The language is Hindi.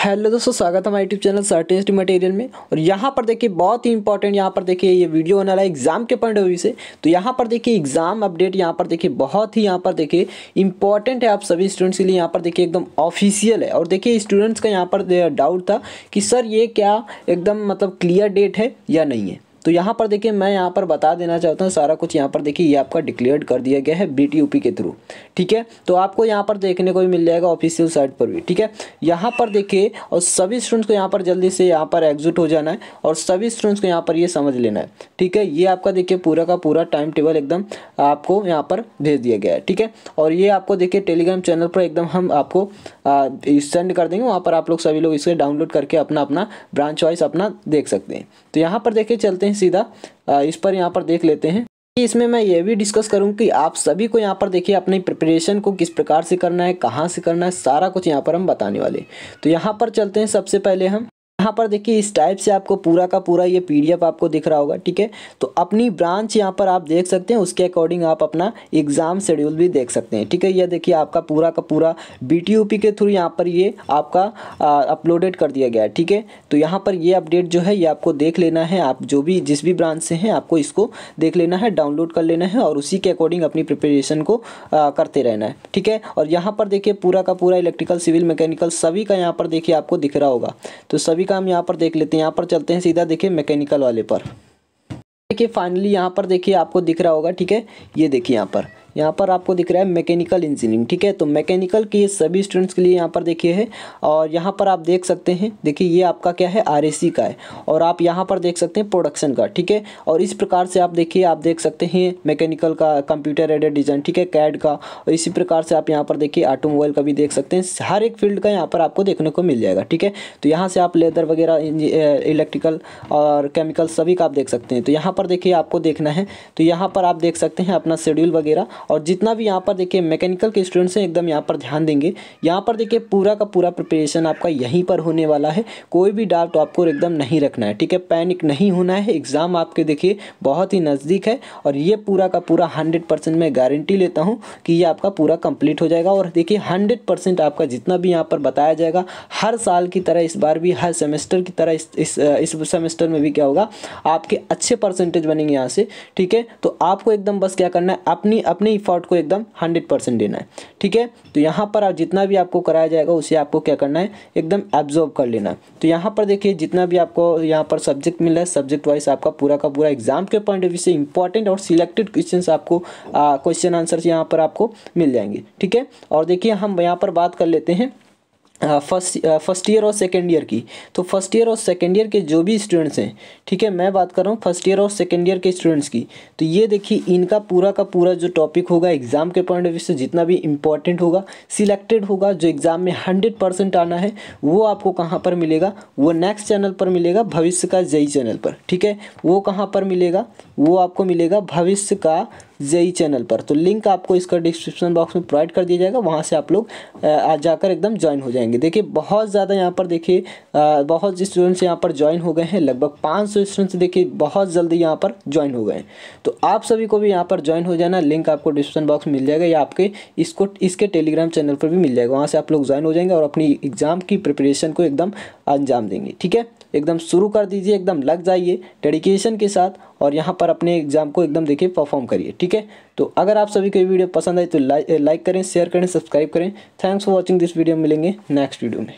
हेलो दोस्तों, स्वागत है हमारे यूट्यूब चैनल सर्टेस्ट मटेरियल में। और यहाँ पर देखिए, बहुत ही इंपॉर्टेंट यहाँ पर देखिए, ये वीडियो होने वाला है एग्ज़ाम के पॉइंट ऑफ़ व्यू से। तो यहाँ पर देखिए एग्ज़ाम अपडेट यहाँ पर देखिए, बहुत ही यहाँ पर देखिए इंपॉर्टेंट है आप सभी स्टूडेंट्स के लिए। यहाँ पर देखिए, एकदम ऑफिशियल है। और देखिए स्टूडेंट्स का यहाँ पर डाउट था कि, सर, ये क्या एकदम मतलब क्लियर डेट है या नहीं है? तो यहाँ पर देखिए मैं यहाँ पर बता देना चाहता हूँ सारा कुछ यहाँ पर देखिए ये आपका डिक्लेयर कर दिया गया है बी के थ्रू ठीक है तो आपको यहाँ पर देखने को भी मिल जाएगा ऑफिशियल साइट पर भी ठीक है यहाँ पर देखिए और सभी स्टूडेंट्स को यहाँ पर जल्दी से यहाँ पर एग्जिट हो जाना है और सभी स्टूडेंट्स को यहाँ पर ये समझ लेना है ठीक है ये आपका देखिए पूरा का पूरा टाइम टेबल एकदम आपको यहाँ पर भेज दिया गया है ठीक है और ये आपको देखिए टेलीग्राम चैनल पर एकदम हम आपको सेंड कर देंगे वहाँ पर आप लोग सभी लोग इसे डाउनलोड करके अपना अपना ब्रांच वाइज अपना देख सकते हैं तो यहाँ पर देखिए चलते हैं सीधा। इस पर यहाँ पर देख लेते हैं। इसमें मैं ये भी डिस्कस करूँ कि आप सभी को यहाँ पर देखिए अपनी प्रिपरेशन को किस प्रकार से करना है, कहाँ से करना है, सारा कुछ यहाँ पर हम बताने वाले तो यहाँ पर चलते हैं सबसे पहले हम। यहाँ पर देखिए इस टाइप से आपको पूरा का पूरा ये पीडीएफ आपको दिख रहा होगा ठीक है? तो अपनी ब्रांच यहाँ पर आप देख सकते हैं उसके अकॉर्डिंग आप अपना एग्ज़ाम शेड्यूल भी देख सकते हैं ठीक है? यह देखिए आपका पूरा का पूरा बी के थ्रू यहाँ पर ये आपका अपलोडेड कर दिया गया है ठीक है? तो यहाँ पर ये अपडेट जो है ये आपको देख लेना है आप जो भी जिस भी ब्रांच से हैं आपको इसको देख लेना है डाउनलोड कर लेना है और उसी के अकॉर्डिंग अपनी प्रिपरेशन को आ, करते रहना है ठीक है? और यहाँ पर देखिए पूरा का पूरा इलेक्ट्रिकल सिविल मैकेनिकल सभी का यहाँ पर देखिए आपको दिख रहा होगा। तो सभी का हम यहाँ पर देख लेते हैं। यहाँ पर चलते हैं सीधा, देखिए मैकेनिकल वाले पर। देखिए फाइनली यहाँ पर देखिए आपको दिख रहा होगा, ठीक है? ये देखिए यहाँ पर। यहाँ पर आपको दिख रहा है मैकेनिकल इंजीनियरिंग, ठीक है? तो मैकेनिकल के सभी स्टूडेंट्स के लिए यहाँ पर देखिए है, और यहाँ पर आप देख सकते हैं, देखिए ये आपका क्या है आरएसी का है, और आप यहाँ पर देख सकते हैं प्रोडक्शन का, ठीक है? और इस प्रकार से आप देखिए, आप देख सकते हैं मैकेनिकल का कंप्यूटर एडेड डिज़ाइन ठीक है? कैड का, और इसी प्रकार से आप यहाँ पर देखिए ऑटोमोबाइल का भी देख सकते हैं, हर एक फ़ील्ड का यहाँ पर आपको देखने को मिल जाएगा, ठीक है? तो यहाँ से आप लेदर वगैरह इलेक्ट्रिकल और केमिकल सभी का आप देख सकते हैं तो यहाँ पर देखिए आपको देखना है तो यहाँ पर आप देख सकते हैं अपना शेड्यूल वगैरह और जितना भी यहाँ पर देखिए मैकेनिकल के स्टूडेंट्स हैं एकदम यहाँ पर ध्यान देंगे। यहाँ पर देखिए पूरा का पूरा प्रिपरेशन आपका यहीं पर होने वाला है। कोई भी डाउट आपको एकदम नहीं रखना है ठीक है? पैनिक नहीं होना है। एग्ज़ाम आपके देखिए बहुत ही नज़दीक है और ये पूरा का पूरा हंड्रेड परसेंट मैं गारंटी लेता हूँ कि ये आपका पूरा कंप्लीट हो जाएगा। और देखिए हंड्रेड परसेंट आपका जितना भी यहाँ पर बताया जाएगा हर साल की तरह इस बार भी हर सेमेस्टर की तरह इस इस, इस सेमेस्टर में भी क्या होगा आपके अच्छे परसेंटेज बनेंगे यहाँ से ठीक है? तो आपको एकदम बस क्या करना है अपनी अपनी अपने इफॉर्ट को एकदम हंड्रेड परसेंट देना है। ठीक है? तो यहाँ पर आप जितना भी आपको कराया जाएगा, उसे आपको क्या करना है? एकदम एब्जॉर्व कर लेना तो यहाँ पर देखिए, जितना भी आपको यहाँ पर सब्जेक्ट मिल है सब्जेक्ट वाइज आपका पूरा का पूरा एग्ज़ाम के पॉइंट ऑफ़ व्यू से इंपॉर्टेंट और सिलेक्टेड क्वेश्चन आपको क्वेश्चन आंसर यहाँ पर आपको मिल जाएँगे। ठीक है? और देखिए, हम यहाँ पर बात कर लेते हैं फ़र्स्ट फ़र्स्ट ईयर और सेकेंड ईयर की। तो फ़र्स्ट ईयर और सेकेंड ईयर के जो भी स्टूडेंट्स हैं, ठीक है, मैं बात कर रहा हूँ फ़र्स्ट ईयर और सेकेंड ईयर के स्टूडेंट्स की। तो ये देखिए, इनका पूरा का पूरा जो टॉपिक होगा एग्ज़ाम के पॉइंट ऑफ़ व्यू से जितना भी इंपॉर्टेंट होगा सिलेक्टेड होगा, जो एग्ज़ाम में हंड्रेड परसेंट आना है, वो आपको कहाँ पर मिलेगा? वो नेक्स्ट चैनल पर मिलेगा, भविष्य का जई चैनल पर, ठीक है? वो कहाँ पर मिलेगा? वो आपको मिलेगा भविष्य का जेई चैनल पर। तो लिंक आपको इसका डिस्क्रिप्शन बॉक्स में प्रोवाइड कर दिया जाएगा, वहाँ से आप लोग जाकर एकदम ज्वाइन हो जाएँगे। देखिए, बहुत ज़्यादा यहाँ पर देखिए बहुत स्टूडेंट्स यहाँ पर ज्वाइन हो गए हैं, लगभग पाँच सौ स्टूडेंट्स देखिए, बहुत जल्दी यहाँ पर ज्वाइन हो गए हैं। तो आप सभी को भी यहाँ पर ज्वाइन हो जाना लिंक आपको डिस्क्रिप्शन बॉक्स में मिल जाएगा, या आपके इसको, इसके टेलीग्राम चैनल पर भी मिल जाएगा। वहाँ से आप लोग ज्वाइन हो जाएँगे और अपनी एग्ज़ाम की प्रिपरेशन को एकदम अंजाम देंगे, ठीक है? एकदम शुरू कर दीजिए, एकदम लग जाइए डेडिकेशन के साथ और यहाँ पर अपने एग्ज़ाम को एकदम देखिए परफॉर्म करिए, ठीक है? तो अगर आप सभी को ये वीडियो पसंद आए तो लाइक करें शेयर करें सब्सक्राइब करें। Thanks for watching this video मिलेंगे नेक्स्ट वीडियो में।